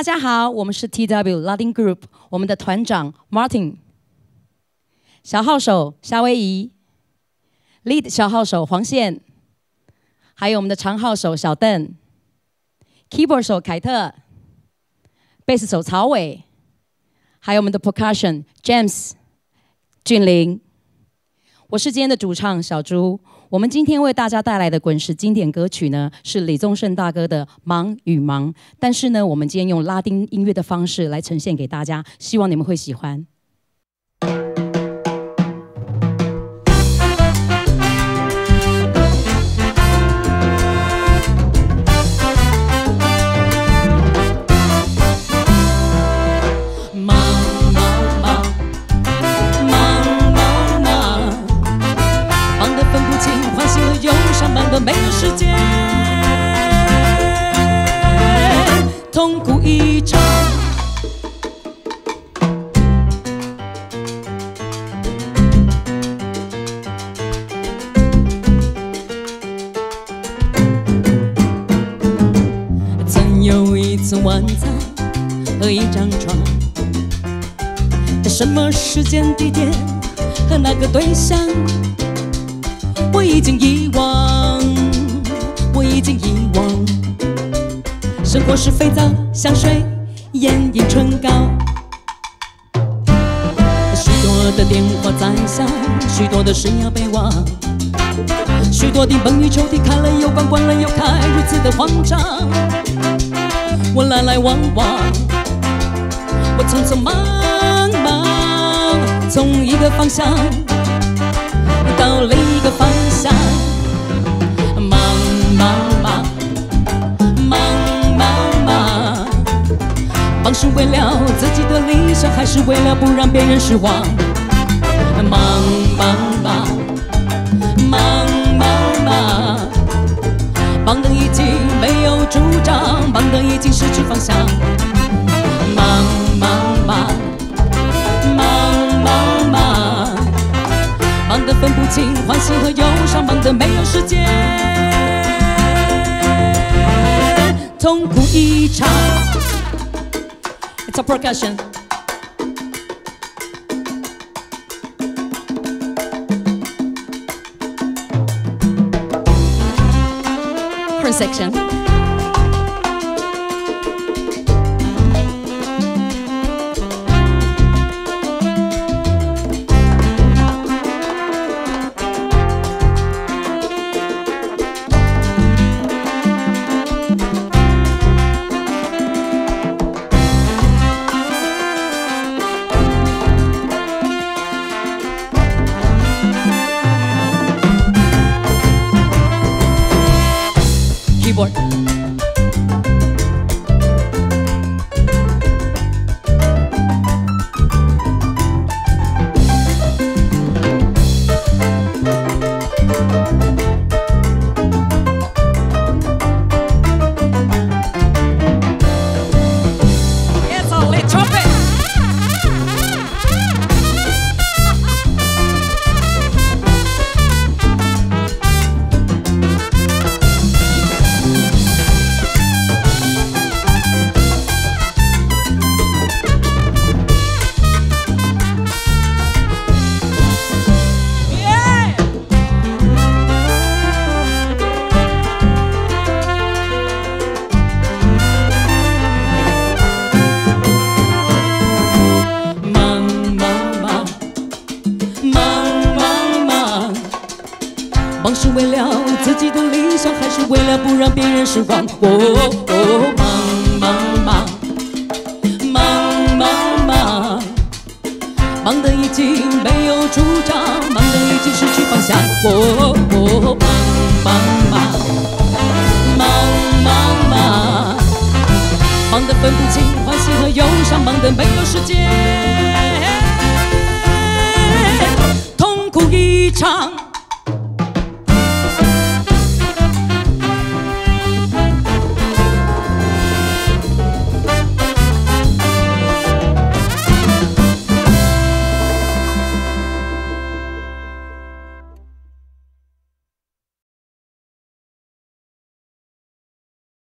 大家好，我们是 TW Loading Group，我们的团长 Martin，小号手夏威夷，Lead 小号手黄宪，还有我们的长号手小邓，Keyboard 手凯特，贝斯手曹伟，还有我们的 Percussion James 俊林。我是今天的主唱小朱。我们今天为大家带来的滚石经典歌曲呢，是李宗盛大哥的《忙与忙》。但是呢，我们今天用拉丁音乐的方式来呈现给大家，希望你们会喜欢。痛苦一场。曾有一次晚餐和一张床，在什么时间地点和那个对象，我已经遗忘。我已经遗忘，生活是肥皂、香水、眼影、唇膏。许多的电话在响，许多的事要备忘，许多的门与抽屉开了又关，关了又开，如此的慌张。我来来往往，我匆匆忙忙，从一个方向到另一个方向。为了自己的理想，还是为了不让别人失望？忙忙忙，忙忙忙，忙得已经没有主张，忙得已经失去方向。忙忙忙，忙忙忙，忙得分不清欢喜和忧伤，忙得没有时间，痛苦一场。It's a percussion. Horn section. forth. 自己的理想，还是为了不让别人失望？哦哦，忙忙忙，忙忙忙，忙得已经没有主张，忙得已经失去方向。哦哦，忙忙忙，忙忙忙，忙得分不清欢喜和忧伤，忙得没有时间，痛苦一场。